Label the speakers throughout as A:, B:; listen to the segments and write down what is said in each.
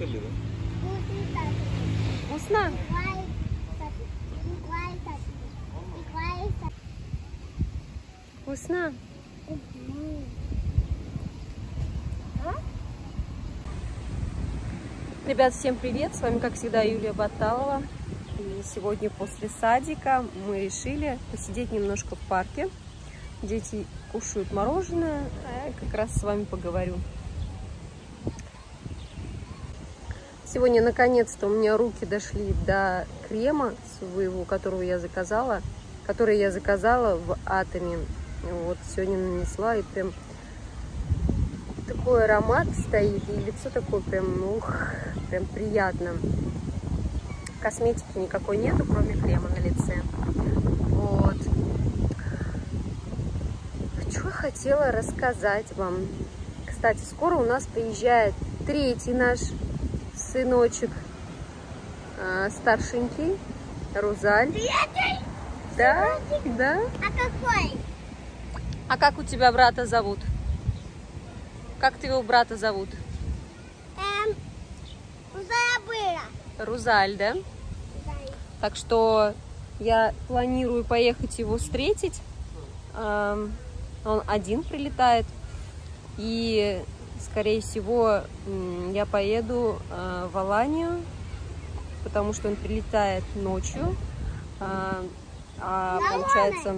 A: Да?
B: Вкусно? Вкусно? Ребят, всем привет! С вами, как всегда, Юлия Баталова. И сегодня после садика мы решили посидеть немножко в парке. Дети кушают мороженое, а я как раз с вами поговорю. Сегодня, наконец-то, у меня руки дошли до крема своего, которого я заказала, который я заказала в Атоме. Вот, сегодня нанесла, и прям такой аромат стоит, и лицо такое прям, ух, прям приятно. Косметики никакой нету, кроме крема на лице. Вот. Что я хотела рассказать вам. Кстати, скоро у нас приезжает третий наш сыночек, а, старшенький, Рузаль.
C: Третий?
B: Да, да.
C: А какой?
B: А как у тебя брата зовут? Как твоего брата зовут?
C: Эм, забыла.
B: Рузаль, да? Так что я планирую поехать его встретить. Ам, Он один прилетает. И, скорее всего, я поеду а, в Аланию, потому что он прилетает ночью. А, а, получается,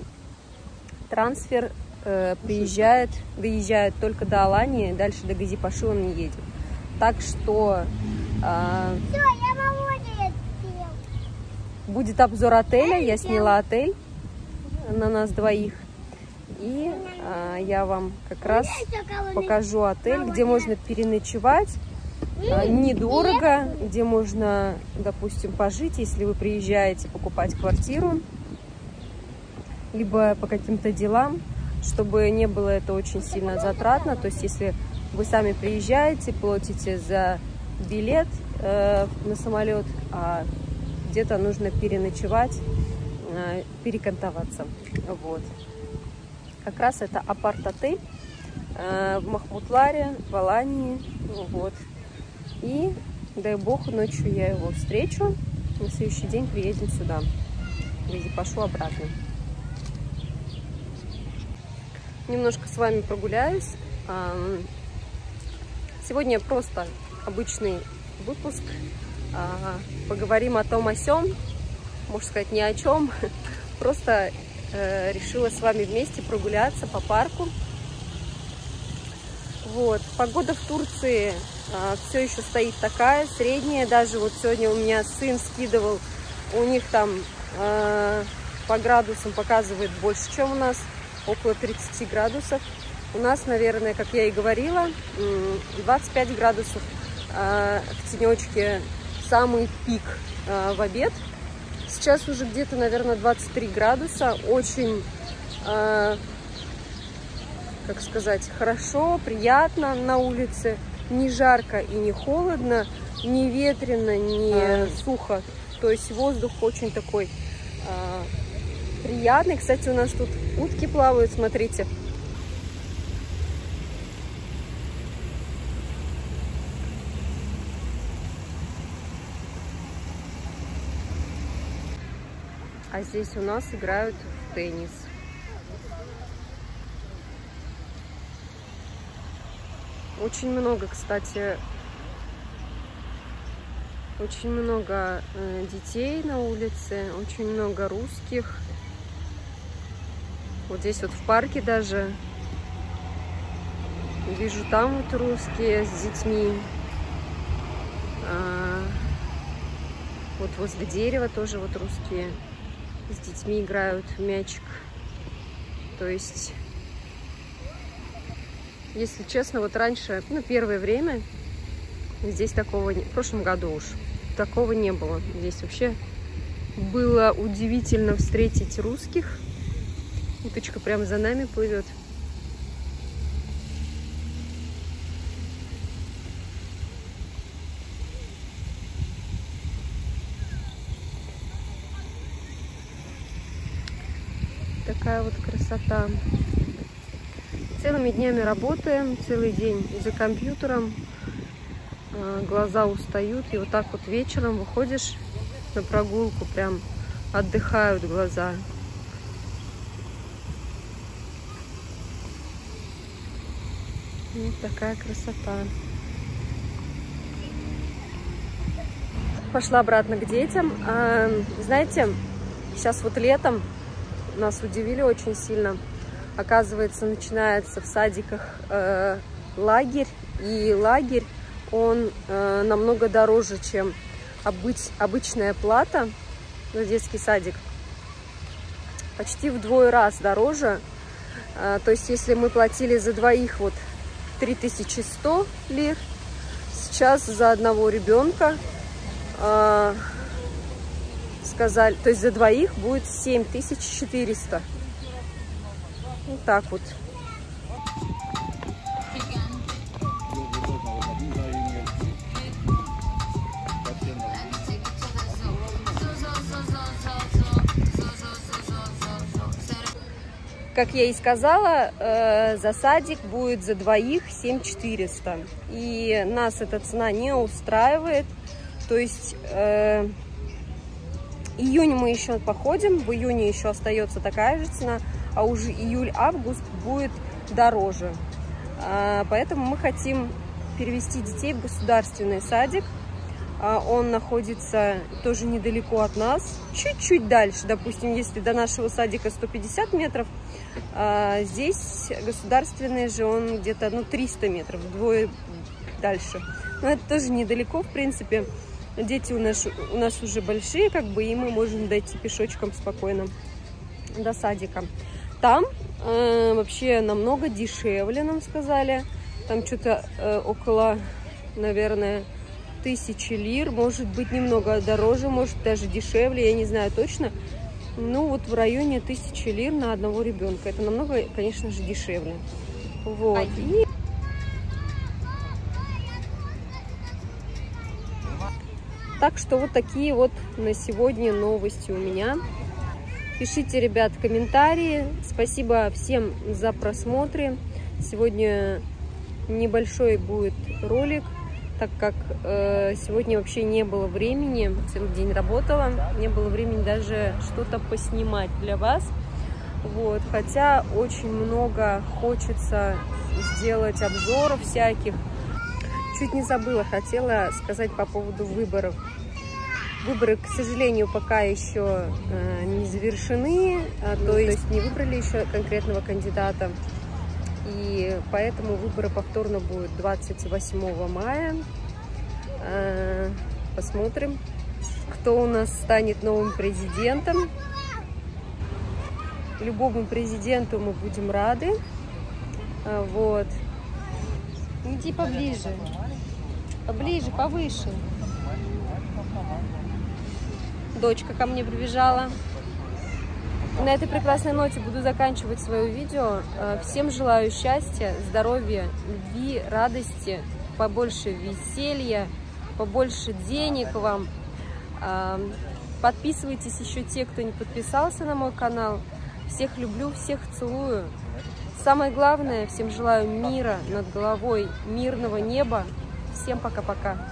B: трансфер э, приезжает, доезжает только до Алании, дальше до Газипаши он не едет. Так что а,
C: Все, я молодец.
B: Будет обзор отеля. Я сняла отель на нас двоих. И а, я вам как раз покажу отель, где можно переночевать. а, недорого, где можно, допустим, пожить, если вы приезжаете покупать квартиру, либо по каким-то делам, чтобы не было это очень сильно затратно. То есть, если вы сами приезжаете, платите за билет э, на самолет, а где-то нужно переночевать, э, перекантоваться. Вот. Как раз это апарт-отель э, в Махмутларе, в Алании. Вот. И дай бог, ночью я его встречу. На следующий день приедем сюда. Где пошло обратно. Немножко с вами прогуляюсь. Сегодня просто обычный выпуск. А, Поговорим о том, о сём. Можно сказать, ни о чем. Просто решила с вами вместе прогуляться по парку. Вот. Погода в Турции все еще стоит такая, средняя. Даже вот сегодня у меня сын скидывал, у них там э, по градусам показывает больше, чем у нас, около 30 градусов. У нас, наверное, как я и говорила, м, 25 градусов э, в тенечке самый пик э, в обед. Сейчас уже где-то, наверное, 23 градуса. Очень, э, как сказать, хорошо, приятно на улице. Не жарко и не холодно, не ветрено, не сухо. То есть воздух очень такой э, приятный. Кстати, у нас тут утки плавают, смотрите. А здесь у нас играют в теннис. Очень много, кстати, очень много э, детей на улице, очень много русских. Вот здесь вот в парке даже вижу там вот русские с детьми. А, вот возле дерева тоже вот русские с детьми играют в мячик. То есть, если честно, вот раньше, ну, первое время здесь такого, не- в прошлом году уж, такого не было. Здесь вообще было удивительно встретить русских. Уточка прямо за нами плывет. Такая вот красота. Целыми днями работаем, целый день за компьютером. а, глаза устают. И вот так вот вечером выходишь на прогулку, прям отдыхают глаза. Вот такая красота. Пошла обратно к детям. А, знаете, сейчас вот летом нас удивили очень сильно. Оказывается, начинается в садиках э, лагерь. И лагерь, он э, намного дороже, чем обыч, обычная плата за детский садик. Почти вдвое раз дороже. Э, то есть, если мы платили за двоих вот 3100 лир. Сейчас за одного ребенка э, сказали, то есть за двоих будет 7400. Вот так вот. Как я и сказала, э, за садик будет за двоих 7400. И нас эта цена не устраивает. То есть э, июнь мы еще походим, в июне еще остается такая же цена, а уже июль-август будет дороже. Э, поэтому мы хотим перевести детей в государственный садик. Э, он находится тоже недалеко от нас, чуть-чуть дальше. Допустим, если до нашего садика 150 метров, а здесь государственный же он где-то ну, 300 метров, вдвое дальше. Но это тоже недалеко, в принципе. Дети у нас, у нас уже большие, как бы, и мы можем дойти пешочком спокойно до садика. Там э, вообще намного дешевле, нам сказали. Там что-то э, около, наверное, тысячи лир. Может быть, немного дороже, может, даже дешевле, я не знаю точно. Ну, вот в районе тысячи лир на одного ребенка. Это намного, конечно же, дешевле. Вот. И... Так что вот такие вот на сегодня новости у меня. Пишите, ребят, комментарии. Спасибо всем за просмотры. Сегодня небольшой будет ролик так как э, сегодня вообще не было времени, целый день работала, не было времени даже что-то поснимать для вас. Вот, хотя очень много хочется сделать обзоров всяких. Чуть не забыла, хотела сказать по поводу выборов. Выборы, к сожалению, пока еще э, не завершены, а, то есть не выбрали еще конкретного кандидата. И поэтому выборы повторно будут 28 мая. А, посмотрим, кто у нас станет новым президентом. Любому президенту мы будем рады. А, вот. Иди поближе. Поближе, повыше. Дочка ко мне прибежала. На этой прекрасной ноте буду заканчивать свое видео. Э, всем желаю счастья, здоровья, любви, радости, побольше веселья, побольше денег вам. Э, подписывайтесь еще те, кто не подписался на мой канал. Всех люблю, всех целую. Самое главное, всем желаю мира над головой, мирного неба. Всем пока-пока.